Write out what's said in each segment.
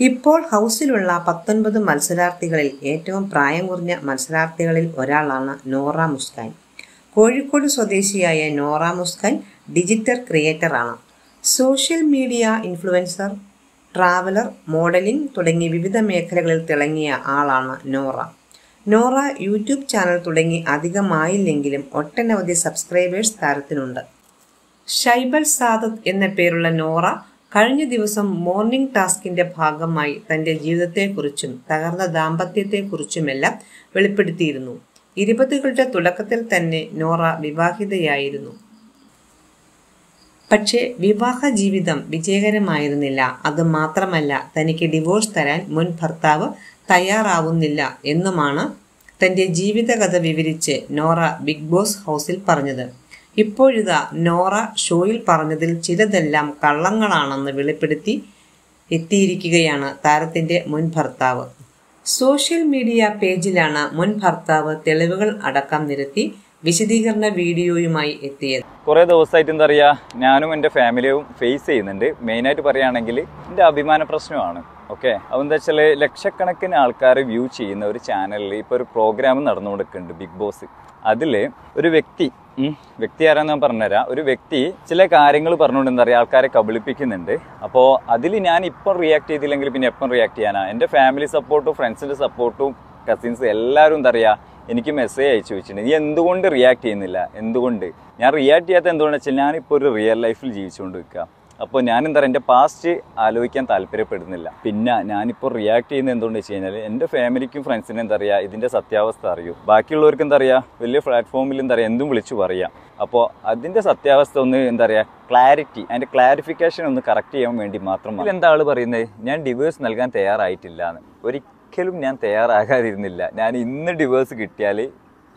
ഇപ്പോൾ ഹൗസിലുള്ള പത്തൊൻപത് മത്സരാർത്ഥികളിൽ ഏറ്റവും പ്രായം കുറഞ്ഞ മത്സരാർത്ഥികളിൽ ഒരാളാണ് നോറ മുസ്കാൻ. കോഴിക്കോട് സ്വദേശിയായ Nora Muskan digital ക്രിയേറ്ററാണ് social media influencer traveller modelling തുടങ്ങി വിവിധ മേഖലകളിൽ തിളങ്ങിയ ആളാണ് നോറ. നോറ യൂട്യൂബ് ചാനൽ തുടങ്ങി അധികമായില്ലെങ്കിലും ഒട്ടനവധി സബ്സ്ക്രൈബേഴ്സ് താരത്തിനുണ്ട്. ഷൈബൽ സാദത്ത് എന്ന പേരുള്ള നോറ കഴിഞ്ഞ ദിവസം മോർണിംഗ് ടാസ്കിന്റെ ഭാഗമായി തന്റെ ജീവിതത്തെക്കുറിച്ചും തകർന്ന ദാമ്പത്യത്തെക്കുറിച്ചുമെല്ലാം വെളിപ്പെടുത്തിയിരുന്നു. ഇരുപതുകളുടെ തുടക്കത്തിൽ തന്നെ നോറ വിവാഹിതയായിരുന്നു. പക്ഷേ വിവാഹ ജീവിതം വിജയകരമായിരുന്നില്ല. അത് മാത്രമല്ല തനിക്ക് ഡിവോഴ്സ് തരാൻ മുൻ ഭർത്താവ് തയ്യാറാവുന്നില്ല എന്നുമാണ് തന്റെ ജീവിതകഥ വിവരിച്ച് നോറ ബിഗ് ബോസ് ഹൗസിൽ പറഞ്ഞത്. ഇപ്പോഴിതാ നോറ ഷോയിൽ പറഞ്ഞതിൽ ചിലതെല്ലാം കള്ളങ്ങളാണെന്ന് വെളിപ്പെടുത്തി എത്തിയിരിക്കുകയാണ് താരത്തിന്റെ മുൻ ഭർത്താവ്. സോഷ്യൽ മീഡിയ പേജിലാണ് മുൻ ഭർത്താവ് തെളിവുകൾ അടക്കം നിരത്തി വിശദീകരണ വീഡിയോയുമായി എത്തിയത്. കുറേ ദിവസമായിട്ട് എന്താ ഞാനും എന്റെ ഫാമിലിയും ഫേസ് ചെയ്യുന്നുണ്ട്. മെയിനായിട്ട് പറയുകയാണെങ്കിൽ എന്റെ അഭിമാന പ്രശ്നമാണ്. ഓക്കെ അതെന്താ വെച്ചാൽ ലക്ഷക്കണക്കിന് ആൾക്കാർ വ്യൂ ചെയ്യുന്ന ഒരു ചാനലിൽ ഇപ്പോൾ ഒരു പ്രോഗ്രാം നടന്നുകൊടുക്കുന്നുണ്ട് ബിഗ് ബോസ് അതിൽ ഒരു വ്യക്തി വ്യക്തി ആരാന്ന് ഞാൻ പറഞ്ഞുതരാം. ഒരു വ്യക്തി ചില കാര്യങ്ങൾ പറഞ്ഞുകൊണ്ട് എന്താ പറയുക ആൾക്കാരെ കബളിപ്പിക്കുന്നുണ്ട്. അപ്പോൾ അതിൽ ഞാൻ ഇപ്പം റിയാക്ട് ചെയ്തില്ലെങ്കിൽ പിന്നെ എപ്പം റിയാക്ട് ചെയ്യാനാണ് എന്റെ ഫാമിലി സപ്പോർട്ടും ഫ്രണ്ട്സിന്റെ സപ്പോർട്ടും കസിൻസ് എല്ലാവരും എന്താ പറയുക എനിക്ക് മെസ്സേജ് അയച്ചു വെച്ചിട്ടുണ്ട്. നീ എന്തുകൊണ്ട് റിയാക്ട് ചെയ്യുന്നില്ല? എന്തുകൊണ്ട്? ഞാൻ റിയാക്ട് ചെയ്യാത്ത എന്തുകൊണ്ടെന്ന് വെച്ചാൽ ഞാനിപ്പോൾ ഒരു റിയൽ ലൈഫിൽ ജീവിച്ചുകൊണ്ട് നിൽക്കുക അപ്പോൾ ഞാൻ എന്താ പറയുക എന്റെ പാസ്റ്റ് ആലോചിക്കാൻ താല്പര്യപ്പെടുന്നില്ല. പിന്നെ ഞാനിപ്പോൾ റിയാക്ട് ചെയ്യുന്നത് എന്തുകൊണ്ട് വെച്ച് കഴിഞ്ഞാൽ എന്റെ ഫാമിലിക്കും ഫ്രണ്ട്സിനും എന്താ പറയുക ഇതിന്റെ സത്യാവസ്ഥ അറിയൂ. ബാക്കിയുള്ളവർക്ക് എന്താ പറയുക വലിയ പ്ലാറ്റ്ഫോമിൽ എന്താ പറയുക എന്തും വിളിച്ചു പറയാം. അപ്പോൾ അതിന്റെ സത്യാവസ്ഥ ഒന്ന് എന്താ പറയുക ക്ലാരിറ്റി അതിന്റെ ക്ലാരിഫിക്കേഷൻ ഒന്ന് കറക്റ്റ് ചെയ്യാൻ വേണ്ടി മാത്രം എന്താ ആൾ പറയുന്നത് ഞാൻ ഡിവേഴ്സ് നൽകാൻ തയ്യാറായിട്ടില്ല എന്ന് ഒരിക്കലും ഞാൻ തയ്യാറാകാതിരുന്നില്ല. ഞാൻ ഇന്ന് ഡിവേഴ്സ് കിട്ടിയാൽ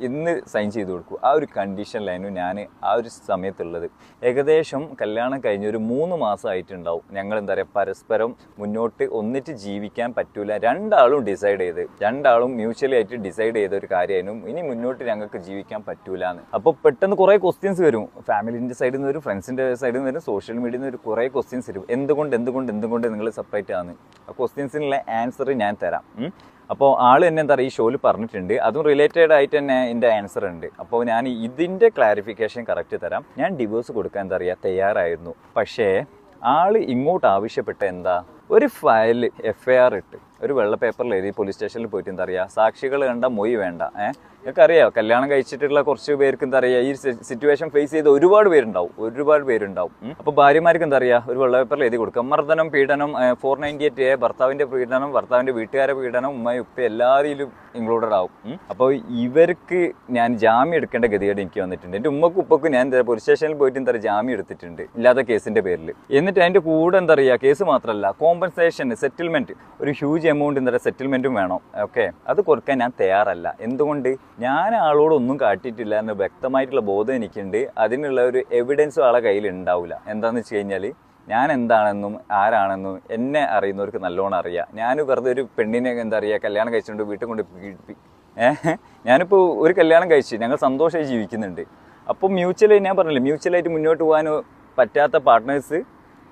ഇന്ന് സൈൻ ചെയ്ത് കൊടുക്കും. ആ ഒരു കണ്ടീഷനിലായിരുന്നു ഞാൻ ആ ഒരു സമയത്തുള്ളത്. ഏകദേശം കല്യാണം കഴിഞ്ഞ് ഒരു മൂന്ന് മാസമായിട്ടുണ്ടാവും ഞങ്ങൾ എന്താ പറയുക പരസ്പരം മുന്നോട്ട് ഒന്നിച്ച് ജീവിക്കാൻ പറ്റൂല. രണ്ടാളും ഡിസൈഡ് ചെയ്ത് രണ്ടാളും മ്യൂച്വലി ആയിട്ട് ഡിസൈഡ് ചെയ്ത ഒരു കാര്യമായിരുന്നു. ഇനി മുന്നോട്ട് ഞങ്ങൾക്ക് ജീവിക്കാൻ പറ്റൂല എന്ന് അപ്പോൾ പെട്ടെന്ന് കുറേ ക്വസ്റ്റ്യൻസ് വരും. ഫാമിലിന്റെ സൈഡിൽ നിന്ന് വരും ഫ്രണ്ട്സിന്റെ സൈഡിൽ നിന്ന് വരും സോഷ്യൽ മീഡിയയിൽ നിന്ന് ഒരു കുറേ ക്വസ്റ്റ്യൻസ് വരും. എന്തുകൊണ്ട് എന്തുകൊണ്ട് എന്തുകൊണ്ട് നിങ്ങൾ സെപ്പറേറ്റ് ആണ് ആ ക്വസ്റ്റ്യൻസിനുള്ള ആൻസർ ഞാൻ തരാം. അപ്പോൾ ആൾ തന്നെ എന്താ പറയുക ഈ ഷോയിൽ പറഞ്ഞിട്ടുണ്ട്. അതും റിലേറ്റഡ് ആയിട്ട് തന്നെ എന്റെ ആൻസർ ഉണ്ട്. അപ്പോൾ ഞാൻ ഇതിന്റെ ക്ലാരിഫിക്കേഷൻ കറക്റ്റ് തരാം. ഞാൻ ഡിവോഴ്സ് കൊടുക്കാൻ എന്താ പറയുക തയ്യാറായിരുന്നു. പക്ഷേ ആൾ ഇങ്ങോട്ട് ആവശ്യപ്പെട്ട എന്താ? ഒരു ഫയൽ എഫ് ഐ ആർ ഇട്ട്. ഒരു വെള്ള പേപ്പറിൽ എഴുതി പോലീസ് സ്റ്റേഷനിൽ പോയിട്ട് എന്താ സാക്ഷികൾ കണ്ട മൊയ് വേണ്ട. ഏഹ് നിങ്ങൾക്ക് അറിയാം കല്യാണം കഴിച്ചിട്ടുള്ള കുറച്ച് പേർക്ക് എന്താ ഈ സിറ്റുവേഷൻ ഫേസ് ചെയ്ത് ഒരുപാട് പേരുണ്ടാവും ഒരുപാട് പേരുണ്ടാവും. അപ്പൊ അപ്പോൾ ഭാര്യമാർക്ക് എന്താ ഒരു വെള്ള പേപ്പറിൽ എഴുതി കൊടുക്കുക മർദ്ദനം പീഡനം ഫോർ നയന്റി എയ്റ്റ് എ ഭർത്താവിന്റെ പീഡനം ഭർത്താവിന്റെ വീട്ടുകാരെ പീഡനം ഉമ്മയും ഉപ്പ എല്ലാവരിലും ഇൻക്ലൂഡഡ് ആവും. അപ്പൊ അപ്പോൾ ഇവർക്ക് ഞാൻ ജാമ്യം എടുക്കേണ്ട ഗതികേട് എനിക്ക് വന്നിട്ടുണ്ട്. എന്റെ ഉമ്മക്കും ഉപ്പക്കും ഞാൻ എന്താ പോലീസ് സ്റ്റേഷനിൽ പോയിട്ട് എന്താ ജാമ്യം എടുത്തിട്ടുണ്ട് ഇല്ലാത്ത കേസിന്റെ പേരിൽ. എന്നിട്ട് അതിന്റെ കൂടെ എന്താ പറയുക കേസ് മാത്രമല്ല കോമ്പൻസേഷൻ സെറ്റിൽമെന്റ് ഒരു ഹ്യൂജ് എമൗണ്ട് പറയുക സെറ്റിൽമെന്റും വേണം. ഓക്കെ അത് കൊടുക്കാൻ ഞാൻ തയ്യാറല്ല. എന്തുകൊണ്ട്? ഞാൻ ആളോടൊന്നും കാട്ടിയിട്ടില്ല എന്ന് വ്യക്തമായിട്ടുള്ള ബോധം എനിക്കുണ്ട്. അതിനുള്ള ഒരു എവിഡൻസും ആളെ കയ്യിൽ ഉണ്ടാവില്ല എന്താണെന്ന് വെച്ച് കഴിഞ്ഞാൽ ഞാൻ എന്താണെന്നും ആരാണെന്നും എന്നെ അറിയുന്നവർക്ക് നല്ലോണം അറിയാം. ഞാൻ വെറുതെ ഒരു പെണ്ണിനെ എന്താ പറയുക കല്യാണം കഴിച്ചുകൊണ്ട് വീട്ടിൽ കൊണ്ട് ഏഹ്? ഞാനിപ്പോൾ ഒരു കല്യാണം കഴിച്ച് ഞങ്ങൾ സന്തോഷമായി ജീവിക്കുന്നുണ്ട്. അപ്പോൾ മ്യൂച്വലായി ഞാൻ പറഞ്ഞില്ലേ മ്യൂച്വലായിട്ട് മുന്നോട്ട് പോകാൻ പറ്റാത്ത പാർട്ട്നേഴ്സ്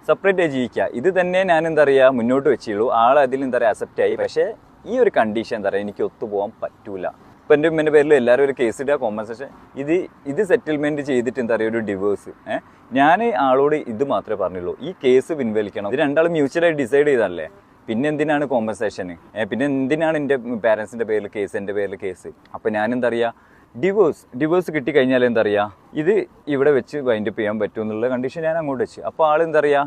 സെപ്പറേറ്റ് ആയി ജീവിക്കുക. ഇത് തന്നെ ഞാൻ എന്താ പറയുക മുന്നോട്ട് വെച്ചുള്ളൂ ആൾ അതിൽ എന്താ പറയുക അക്സെപ്റ്റ് ആയി. പക്ഷേ ഈ ഒരു കണ്ടീഷൻ എന്താ പറയുക എനിക്ക് ഒത്തുപോകാൻ പറ്റൂല. ഇപ്പം എന്റെ ഉമ്മന്റെ പേരിൽ എല്ലാവരും ഒരു കേസ് ഇടുക കോമ്പൻസേഷൻ ഇത് ഇത് സെറ്റിൽമെന്റ് ചെയ്തിട്ട് എന്താ പറയുക ഒരു ഡിവോഴ്സ് ഏഹ് ഞാൻ ആളോട് ഇത് മാത്രമേ പറഞ്ഞുള്ളൂ. ഈ കേസ് പിൻവലിക്കണം. ഇത് രണ്ടാളും മ്യൂച്വലായി ഡിസൈഡ് ചെയ്തതല്ലേ പിന്നെ എന്തിനാണ് കോമ്പൻസേഷൻ പിന്നെ എന്തിനാണ് എന്റെ പാരൻസിന്റെ പേരിൽ കേസ് എന്റെ പേരിൽ കേസ് അപ്പോൾ ഞാൻ എന്താ പറയുക ഡിവോഴ്സ് ഡിവോഴ്സ് കിട്ടിക്കഴിഞ്ഞാൽ എന്താ പറയുക ഇത് ഇവിടെ വെച്ച് വൈൻഡപ്പ് ചെയ്യാൻ പറ്റും എന്നുള്ള കണ്ടീഷൻ ഞാൻ അങ്ങോട്ട് വെച്ച്. അപ്പോൾ ആൾ എന്താ പറയുക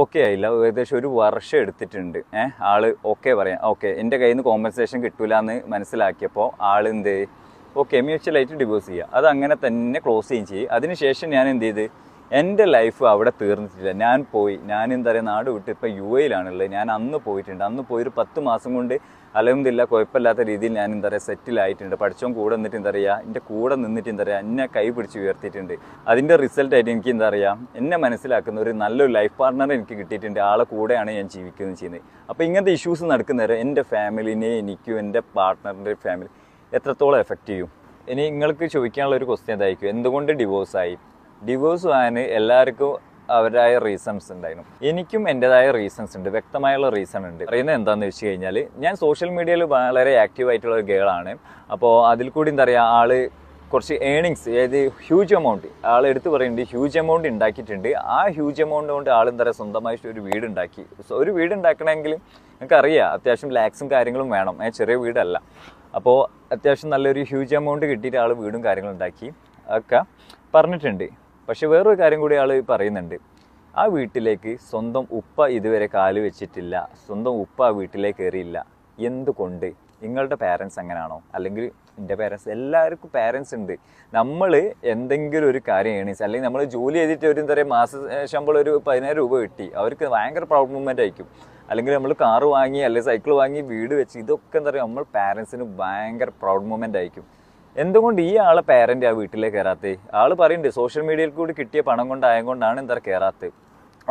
ഓക്കെ ആയില്ല. ഏകദേശം ഒരു വർഷം എടുത്തിട്ടുണ്ട്. ഏഹ് ആൾ ഓക്കെ പറയാം. ഓക്കെ എന്റെ കയ്യിൽ നിന്ന് കോമ്പൻസേഷൻ കിട്ടൂല എന്ന് മനസ്സിലാക്കിയപ്പോൾ ആൾ എന്ത് ഓക്കെ മ്യൂച്വലായിട്ട് ഡിവോഴ്സ് ചെയ്യുക അത് അങ്ങനെ തന്നെ ക്ലോസ് ചെയ്യുകയും ചെയ്യും. അതിനുശേഷം ഞാൻ എന്ത് ചെയ്ത്? എന്റെ ലൈഫ് അവിടെ തീർന്നിട്ടില്ല. ഞാൻ പോയി. ഞാൻ എന്താ പറയുക നാട് വിട്ട് ഇപ്പോൾ യു എയിലാണുള്ളത്. ഞാൻ അന്ന് പോയിട്ടുണ്ട്. അന്ന് പോയി ഒരു പത്ത് മാസം കൊണ്ട് അലഹമില്ല കുഴപ്പമില്ലാത്ത രീതിയിൽ ഞാൻ എന്താ പറയുക സെറ്റിലായിട്ടുണ്ട് പഠിച്ചോൻ കൂടെ നിന്നിട്ട് എന്താ പറയുക എന്റെ കൂടെ നിന്നിട്ട് എന്താ പറയുക എന്നെ കൈ പിടിച്ച് ഉയർത്തിയിട്ടുണ്ട്. അതിന്റെ റിസൾട്ടായിട്ട് എനിക്ക് എന്താ പറയുക എന്നെ മനസ്സിലാക്കുന്ന ഒരു നല്ലൊരു ലൈഫ് പാർട്ണർ എനിക്ക് കിട്ടിയിട്ടുണ്ട്. ആളെ കൂടെയാണ് ഞാൻ ജീവിക്കുന്നത് ചെയ്യുന്നത്. അപ്പോൾ ഇങ്ങനത്തെ ഇഷ്യൂസ് നടക്കുന്നേരം എന്റെ ഫാമിലിനെ എനിക്കും എന്റെ പാർട്ട്ണറിന്റെ ഫാമിലി എത്രത്തോളം എഫക്റ്റ് ചെയ്യും? ഇനി നിങ്ങൾക്ക് ചോദിക്കാനുള്ള ഒരു ക്വസ്റ്റ്യൻ ഇതായിരിക്കും എന്തുകൊണ്ട് ഡിവോഴ്സായി ഡിവോഴ്സ് ആകാൻ എല്ലാവർക്കും അവരായ റീസൺസ് ഉണ്ടായിരുന്നു. എനിക്കും എന്റെതായ റീസൺസ് ഉണ്ട്. വ്യക്തമായുള്ള റീസൺ ഉണ്ട്. അറിയുന്നത് എന്താണെന്ന് വെച്ച് കഴിഞ്ഞാൽ ഞാൻ സോഷ്യൽ മീഡിയയിൽ വളരെ ആക്റ്റീവ് ആയിട്ടുള്ള ഒരു ഗേളാണ് അപ്പോൾ അതിൽ കൂടി എന്താ പറയുക ആൾ കുറച്ച് ഏണിങ്സ് അതായത് ഹ്യൂജ് എമൗണ്ട് ആൾ എടുത്തു പറയുന്നുണ്ട് ഹ്യൂജ് എമൗണ്ട് ഉണ്ടാക്കിയിട്ടുണ്ട്. ആ ഹ്യൂജ് എമൗണ്ട് കൊണ്ട് ആൾ എന്താ പറയുക സ്വന്തമായിട്ട് ഒരു വീട് ഉണ്ടാക്കി. സോ ഒരു വീട് ഉണ്ടാക്കണമെങ്കിൽ നിങ്ങൾക്ക് അറിയാം അത്യാവശ്യം ലാക്സും കാര്യങ്ങളും വേണം. ചെറിയ വീടല്ല. അപ്പോൾ അത്യാവശ്യം നല്ലൊരു ഹ്യൂജ് എമൗണ്ട് കിട്ടിയിട്ട് ആൾ വീടും കാര്യങ്ങളും ഉണ്ടാക്കി. ഒക്കെ പറഞ്ഞിട്ടുണ്ട്. പക്ഷെ വേറൊരു കാര്യം കൂടി ആൾ പറയുന്നുണ്ട്. ആ വീട്ടിലേക്ക് സ്വന്തം ഉപ്പ ഇതുവരെ കാൽ വെച്ചിട്ടില്ല സ്വന്തം ഉപ്പ ആ വീട്ടിലേക്ക് കയറിയില്ല. എന്തുകൊണ്ട്? നിങ്ങളുടെ പാരൻസ് അങ്ങനെയാണോ അല്ലെങ്കിൽ എന്റെ പാരൻസ് എല്ലാവർക്കും പാരൻസ് ഉണ്ട്. നമ്മൾ എന്തെങ്കിലും ഒരു കാര്യം ഏണീസ് അല്ലെങ്കിൽ നമ്മൾ ജോലി ചെയ്തിട്ട് ഒരു എന്താ പറയുക മാസ ശമ്പളം ഒരു പതിനായിരം രൂപ കിട്ടി അവർക്ക് ഭയങ്കര പ്രൗഡ് മൂവ്മെന്റ് ആയിരിക്കും. അല്ലെങ്കിൽ നമ്മൾ കാറ് വാങ്ങി അല്ലെങ്കിൽ സൈക്കിൾ വാങ്ങി വീട് വെച്ച് ഇതൊക്കെ എന്താ പറയുക നമ്മൾ പാരൻസിന് ഭയങ്കര പ്രൗഡ് മൂവ്മെന്റ് ആയിരിക്കും. എന്തുകൊണ്ട് ഈ ആളെ പേരന്റ് ആ വീട്ടിലേക്ക് കയറാത്തേ? ആൾ പറയുന്നുണ്ട് സോഷ്യൽ മീഡിയയിൽ കൂടി കിട്ടിയ പണം കൊണ്ടായത് കൊണ്ടാണ് എന്താ കയറാത്തത്.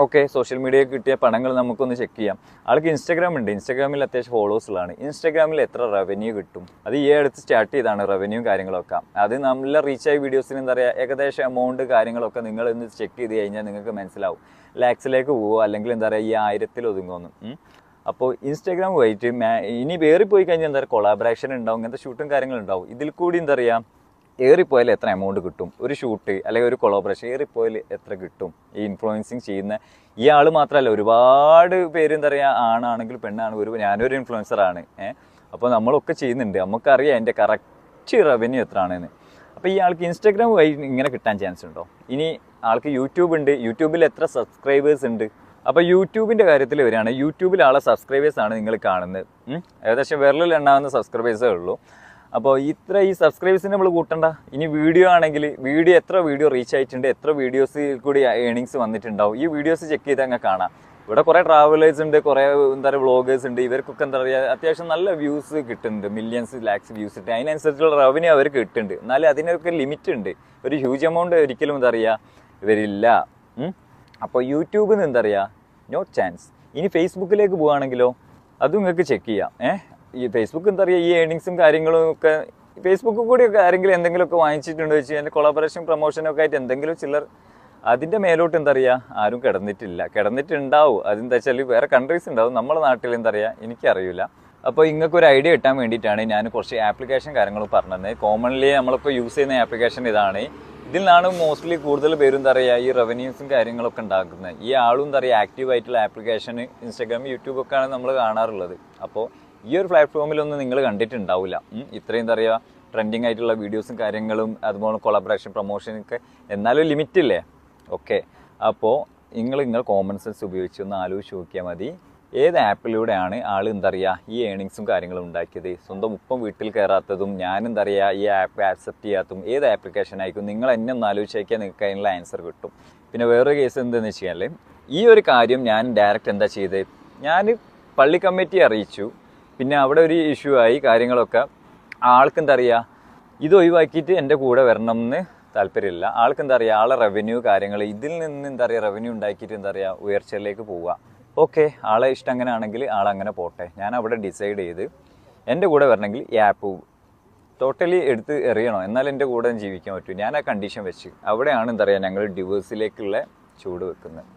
ഓക്കെ സോഷ്യൽ മീഡിയയിൽ കിട്ടിയ പണങ്ങൾ നമുക്കൊന്ന് ചെക്ക് ചെയ്യാം. ആൾക്ക് ഇൻസ്റ്റാഗ്രാം ഉണ്ട്. ഇൻസ്റ്റാഗ്രാമിൽ അത്യാവശ്യം ഫോളോവേഴ്സുകളാണ് ഇൻസ്റ്റാഗ്രാമിൽ എത്ര റവന്യൂ കിട്ടും? അത് ഈ അടുത്ത് സ്റ്റാർട്ട് ചെയ്താണ് റവന്യൂ കാര്യങ്ങളൊക്കെ അത് നല്ല റീച്ചായ വീഡിയോസിന് എന്താ പറയുക ഏകദേശം എമൗണ്ട് കാര്യങ്ങളൊക്കെ നിങ്ങൾ ഇന്ന് ചെക്ക് ചെയ്ത് കഴിഞ്ഞാൽ നിങ്ങൾക്ക് മനസ്സിലാവും. ലാക്സിലേക്ക് പോവോ അല്ലെങ്കിൽ എന്താ പറയുക ഈ ആയിരത്തിൽ ഒതുങ്ങുമെന്ന്. അപ്പോൾ ഇൻസ്റ്റാഗ്രാം വഴിയിട്ട് ഇനി വേറി പോയി കഴിഞ്ഞാൽ എന്താ പറയുക കൊളാബറേഷൻ ഉണ്ടാവും ഇങ്ങനത്തെ ഷൂട്ടും കാര്യങ്ങളും ഉണ്ടാവും. ഇതിൽ കൂടി എന്താ പറയുക ഏറിപ്പോയാൽ എത്ര എമൗണ്ട് കിട്ടും? ഒരു ഷൂട്ട് അല്ലെങ്കിൽ ഒരു കൊളാബറേഷൻ ഏറിപ്പോയാൽ എത്ര കിട്ടും? ഈ ഇൻഫ്ലുവൻസിങ് ചെയ്യുന്ന ഈ ആൾ മാത്രമല്ല ഒരുപാട് പേര് എന്താ പറയുക ആണാണെങ്കിൽ പെണ്ണാണ് ഒരു ഞാനൊരു ഇൻഫ്ലുവൻസർ ആണ് ഏഹ് അപ്പോൾ നമ്മളൊക്കെ ചെയ്യുന്നുണ്ട്. നമുക്കറിയാം എന്റെ കറക്റ്റ് റവന്യൂ എത്ര ആണെന്ന് അപ്പോൾ ഈ ആൾക്ക് ഇൻസ്റ്റാഗ്രാം വഴി ഇങ്ങനെ കിട്ടാൻ ചാൻസ് ഉണ്ടോ? ഇനി ആൾക്ക് യൂട്യൂബ് ഉണ്ട്. യൂട്യൂബിൽ എത്ര സബ്സ്ക്രൈബേഴ്സ് ഉണ്ട്? അപ്പോൾ യൂട്യൂബിന്റെ കാര്യത്തിൽ വരികയാണ് യൂട്യൂബിലുള്ള സബ്സ്ക്രൈബേഴ്സാണ് നിങ്ങൾ കാണുന്നത്. ഏകദേശം വിരലിൽ എണ്ണാവുന്ന സബ്സ്ക്രൈബേഴ്സേ ഉള്ളൂ. അപ്പോൾ ഇത്ര ഈ സബ്സ്ക്രൈബേഴ്സിന് നമ്മൾ കൂട്ടണ്ട. ഇനി വീഡിയോ ആണെങ്കിൽ വീഡിയോ എത്ര വീഡിയോ റീച്ച് ആയിട്ടുണ്ട് എത്ര വീഡിയോസിൽ കൂടി ഏണിങ്സ് വന്നിട്ടുണ്ടാവും ഈ വീഡിയോസ് ചെക്ക് ചെയ്ത് അങ്ങ് കാണാം. ഇവിടെ കുറേ ട്രാവലേഴ്സ് ഉണ്ട് കുറേ എന്താ പറയുക വ്ളോഗേഴ്സ് ഉണ്ട്. ഇവർക്കൊക്കെ എന്താ പറയുക അത്യാവശ്യം നല്ല വ്യൂസ് കിട്ടുന്നുണ്ട്. മില്യൺസ് ലാക്സ് വ്യൂസ് ഉണ്ട് അതിനനുസരിച്ചുള്ള റവന്യൂ അവർക്ക് കിട്ടുന്നുണ്ട്. എന്നാലും അതിനൊക്കെ ലിമിറ്റ് ഉണ്ട്. ഒരു ഹ്യൂജ് എമൗണ്ട് ഒരിക്കലും എന്താ പറയുക ഇവരില്ല. അപ്പോൾ യൂട്യൂബിൽ നിന്ന് എന്താ നോ ചാൻസ് ഇനി ഫേസ്ബുക്കിലേക്ക് പോവുകയാണെങ്കിലോ അതും നിങ്ങൾക്ക് ചെക്ക് ചെയ്യാം. ഏഹ് ഈ ഫേസ്ബുക്ക് എന്താ ഈ ഏണിങ്സും കാര്യങ്ങളും ഒക്കെ ഫേസ്ബുക്കിൽ കൂടി ഒക്കെ ആരെങ്കിലും എന്തെങ്കിലുമൊക്കെ വാങ്ങിച്ചിട്ടുണ്ടോ വെച്ച് കഴിഞ്ഞാൽ കൊളാബറേഷൻ പ്രൊമോഷനൊക്കെ ആയിട്ട് എന്തെങ്കിലും ചിലർ അതിന്റെ മേലോട്ട് എന്താ ആരും കിടന്നിട്ടില്ല. കിടന്നിട്ടുണ്ടാവും. അതെന്താ വെച്ചാൽ വേറെ കൺട്രീസ് ഉണ്ടാവും. നമ്മുടെ നാട്ടിൽ എന്താ എനിക്കറിയില്ല. അപ്പോൾ ഇങ്ങൾക്ക് ഒരു ഐഡിയ കിട്ടാൻ വേണ്ടിയിട്ടാണ് ഞാൻ കുറച്ച് ആപ്ലിക്കേഷൻ കാര്യങ്ങൾ പറഞ്ഞത്. കോമൺലി നമ്മളിപ്പോൾ യൂസ് ചെയ്യുന്ന ആപ്ലിക്കേഷൻ ഇതാണ്. നിന്നാണ് മോസ്റ്റ്ലി കൂടുതൽ പേരും എന്താ പറയുക ഈ റവന്യൂസും കാര്യങ്ങളൊക്കെ ഉണ്ടാക്കുന്നത്. ഈ ആളും എന്താ പറയുക ആക്റ്റീവ് ആയിട്ടുള്ള ആപ്ലിക്കേഷൻ ഇൻസ്റ്റാഗ്രാം യൂട്യൂബ് ഒക്കെയാണ് നമ്മൾ കാണാറുള്ളത്. അപ്പോൾ ഈ ഒരു പ്ലാറ്റ്ഫോമിലൊന്നും നിങ്ങൾ കണ്ടിട്ടുണ്ടാവില്ല ഇത്രയും എന്താ പറയുക ട്രെൻഡിങ് ആയിട്ടുള്ള വീഡിയോസും കാര്യങ്ങളും അതുപോലെ കൊളാബറേഷൻ പ്രൊമോഷനൊക്കെ എന്നാലും ലിമിറ്റില്ലേ ഓക്കെ അപ്പോൾ നിങ്ങൾ നിങ്ങൾ കോമൺ സെൻസ് ഉപയോഗിച്ച് ഒന്ന് ആലോചിച്ച് നോക്കിയാൽ മതി. ഏത് ആപ്പിലൂടെയാണ് ആൾ എന്താ പറയുക ഈ ഏണിങ്സും കാര്യങ്ങളും ഉണ്ടാക്കിയത്? സ്വന്തം ഉപ്പം വീട്ടിൽ കയറാത്തതും ഞാൻ എന്താ പറയുക ഈ ആപ്പ് ആക്സെപ്റ്റ് ചെയ്യാത്തതും ഏത് ആപ്ലിക്കേഷൻ ആയിരിക്കും? നിങ്ങൾ എന്നെ ഒന്ന് ആലോചിച്ചേക്കാൻ നിങ്ങൾക്ക് അതിനുള്ള ആൻസർ കിട്ടും. പിന്നെ വേറൊരു കേസ് എന്താണെന്ന് വെച്ച് കഴിഞ്ഞാൽ ഈ ഒരു കാര്യം ഞാൻ ഡയറക്റ്റ് എന്താ ചെയ്തത് ഞാൻ പള്ളി കമ്മിറ്റി അറിയിച്ചു. പിന്നെ അവിടെ ഒരു ഇഷ്യൂ ആയി കാര്യങ്ങളൊക്കെ. ആൾക്ക് എന്താ പറയുക ഇത് ഒഴിവാക്കിയിട്ട് എന്റെ കൂടെ വരണം എന്ന് താല്പര്യമില്ല. ആൾക്ക് എന്താ പറയുക ആളെ റവന്യൂ കാര്യങ്ങൾ ഇതിൽ നിന്ന് എന്താ പറയുക റവന്യൂ ഉണ്ടാക്കിയിട്ട് എന്താ പറയുക ഉയർച്ചയിലേക്ക് പോവുക. ഓക്കെ ആളെ ഇഷ്ടം അങ്ങനെ ആണെങ്കിൽ ആളങ്ങനെ പോട്ടെ. ഞാൻ അവിടെ ഡിസൈഡ് ചെയ്ത് എന്റെ കൂടെ വരണമെങ്കിൽ ഈ ആപ്പ് ടോട്ടലി എടുത്ത് എറിയണോ. എന്നാൽ എന്റെ കൂടെ ജീവിക്കാൻ പറ്റൂ. ഞാൻ ആ കണ്ടീഷൻ വെച്ച് അവിടെയാണ് എന്താ പറയുക ഞങ്ങൾ ഡിവേഴ്സിലേക്കുള്ള ചൂട് വെക്കുന്നത്.